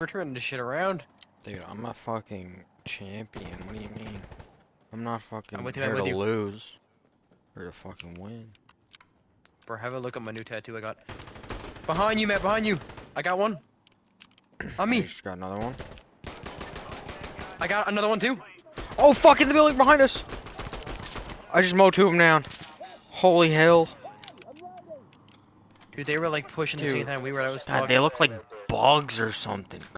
We're turning this shit around. Dude, I'm a fucking champion. What do you mean? I'm not fucking I'm with you, I'm here with to you. lose. Or to fucking win. Bro, have a look at my new tattoo I got. Behind you, Matt, behind you. I got one. On I me. just got another one. I got another one too. Oh fuck in the building behind us! I just mowed two of them down. Holy hell. Dude, they were like pushing the same Dude. time we were. I was God, talking. they look like bugs or something.